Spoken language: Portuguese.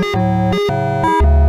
Música